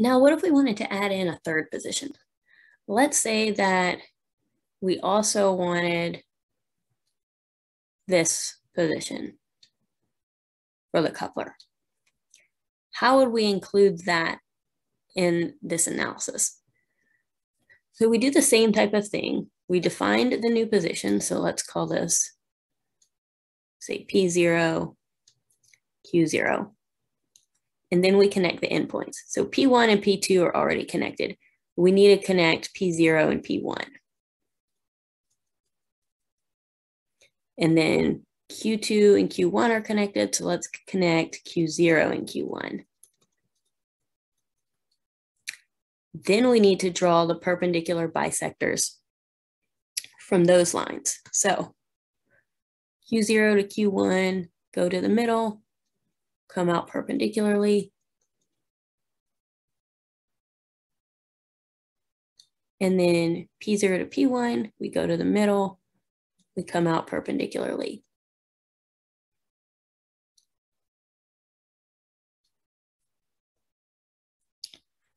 Now, what if we wanted to add in a third position? Let's say that we also wanted this position for the coupler. How would we include that in this analysis? So we do the same type of thing. We defined the new position. So let's call this, say, P0, Q0 and then we connect the endpoints. So P1 and P2 are already connected. We need to connect P0 and P1. And then Q2 and Q1 are connected, so let's connect Q0 and Q1. Then we need to draw the perpendicular bisectors from those lines. So Q0 to Q1 go to the middle, come out perpendicularly. And then P0 to P1, we go to the middle, we come out perpendicularly.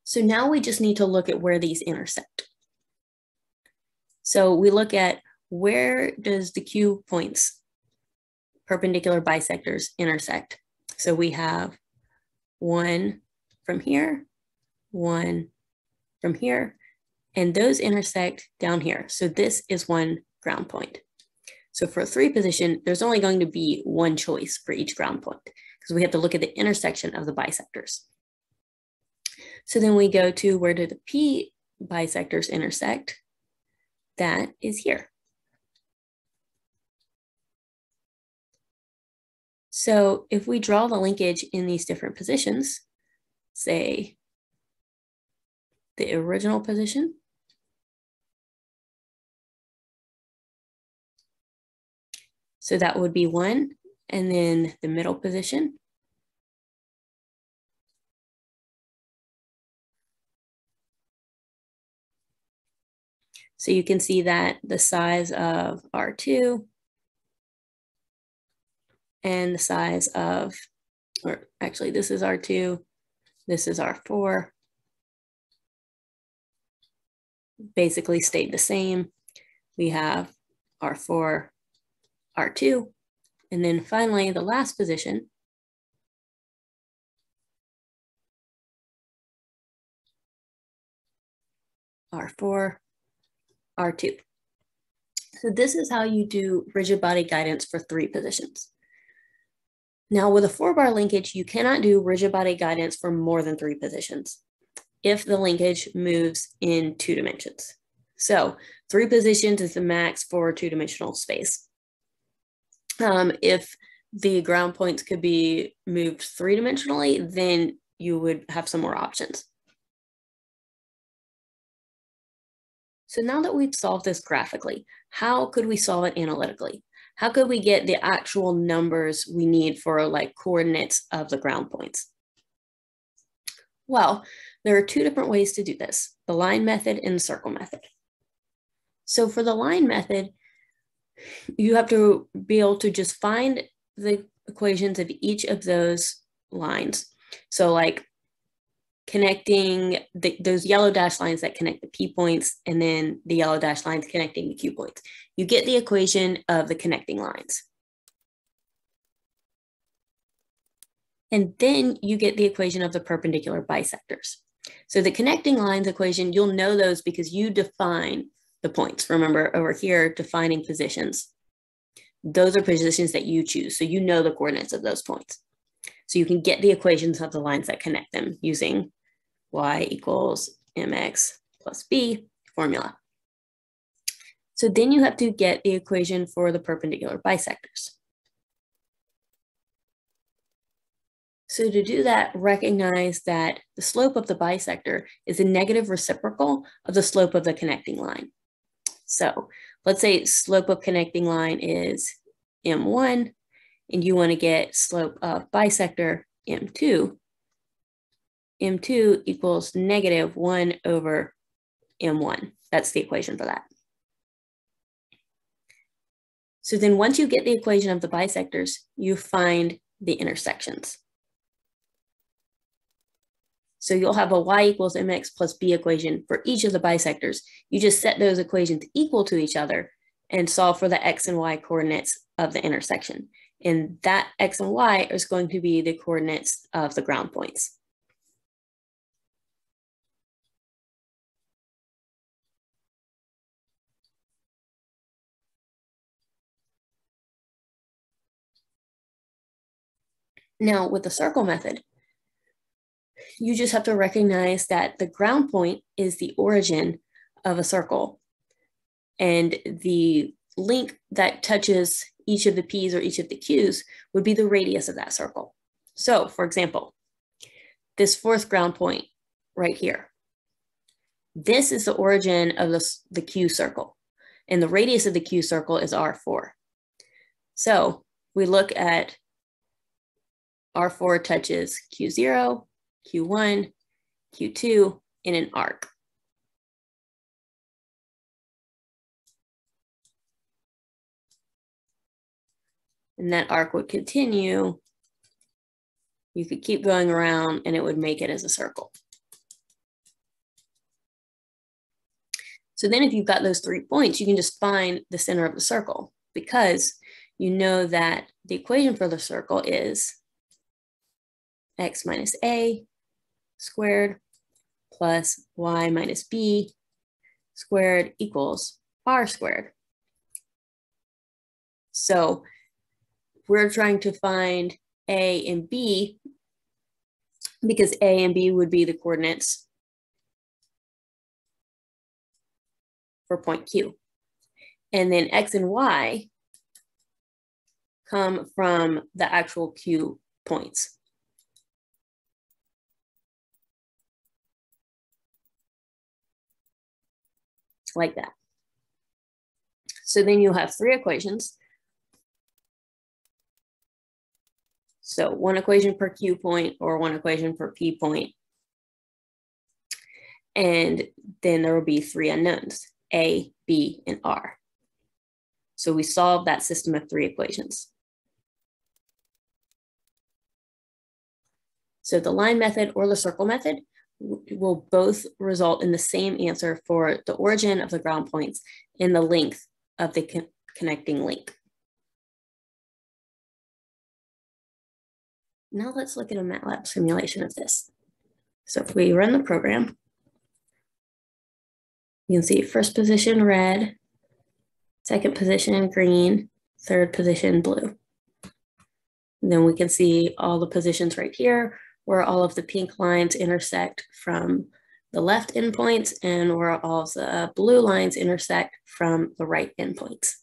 So now we just need to look at where these intersect. So we look at where does the Q points, perpendicular bisectors intersect. So we have one from here, one from here, and those intersect down here. So this is one ground point. So for a three position, there's only going to be one choice for each ground point because we have to look at the intersection of the bisectors. So then we go to where do the P bisectors intersect? That is here. So if we draw the linkage in these different positions, say the original position, so that would be one, and then the middle position, So you can see that the size of R2 and the size of, or actually this is R2, this is R4, basically stayed the same. We have R4, R2, and then finally the last position, R4, R2. So this is how you do rigid body guidance for three positions. Now with a four bar linkage, you cannot do rigid body guidance for more than three positions if the linkage moves in two dimensions. So three positions is the max for two dimensional space. Um, if the ground points could be moved three dimensionally, then you would have some more options. So now that we've solved this graphically, how could we solve it analytically? How could we get the actual numbers we need for like coordinates of the ground points? Well, there are two different ways to do this, the line method and the circle method. So for the line method, you have to be able to just find the equations of each of those lines. So like connecting the, those yellow dash lines that connect the P points and then the yellow dash lines connecting the Q points. You get the equation of the connecting lines. And then you get the equation of the perpendicular bisectors. So the connecting lines equation, you'll know those because you define the points. Remember over here, defining positions. Those are positions that you choose. So you know the coordinates of those points. So you can get the equations of the lines that connect them using y equals mx plus b formula. So then you have to get the equation for the perpendicular bisectors. So to do that, recognize that the slope of the bisector is a negative reciprocal of the slope of the connecting line. So let's say slope of connecting line is m1, and you want to get slope of bisector m2, m2 equals negative 1 over m1. That's the equation for that. So then once you get the equation of the bisectors, you find the intersections. So you'll have a y equals mx plus b equation for each of the bisectors. You just set those equations equal to each other and solve for the x and y coordinates of the intersection. And that x and y is going to be the coordinates of the ground points. Now with the circle method, you just have to recognize that the ground point is the origin of a circle. And the link that touches each of the P's or each of the Q's would be the radius of that circle. So for example, this fourth ground point right here. This is the origin of the, the Q circle. And the radius of the Q circle is R4. So we look at R4 touches Q0, Q1, Q2 in an arc. And that arc would continue. You could keep going around and it would make it as a circle. So then if you've got those three points, you can just find the center of the circle because you know that the equation for the circle is x minus a squared plus y minus b squared equals r squared. So we're trying to find a and b because a and b would be the coordinates for point Q. And then x and y come from the actual Q points. like that. So then you'll have three equations. So one equation per Q point or one equation per P point. And then there will be three unknowns, A, B, and R. So we solve that system of three equations. So the line method or the circle method will both result in the same answer for the origin of the ground points and the length of the con connecting link. Now let's look at a MATLAB simulation of this. So if we run the program, you can see first position red, second position green, third position blue. And then we can see all the positions right here where all of the pink lines intersect from the left endpoints and where all of the blue lines intersect from the right endpoints.